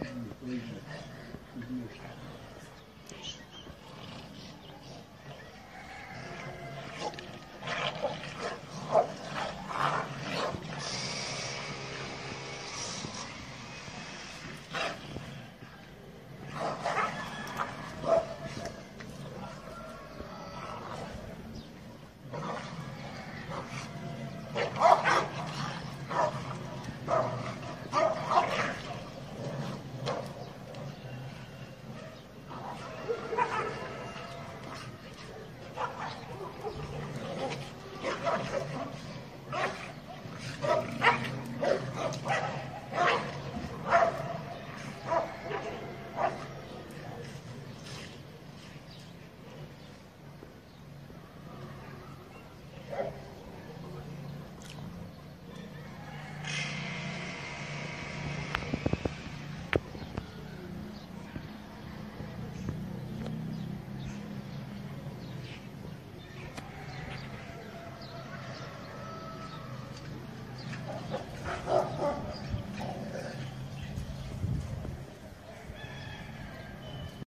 and the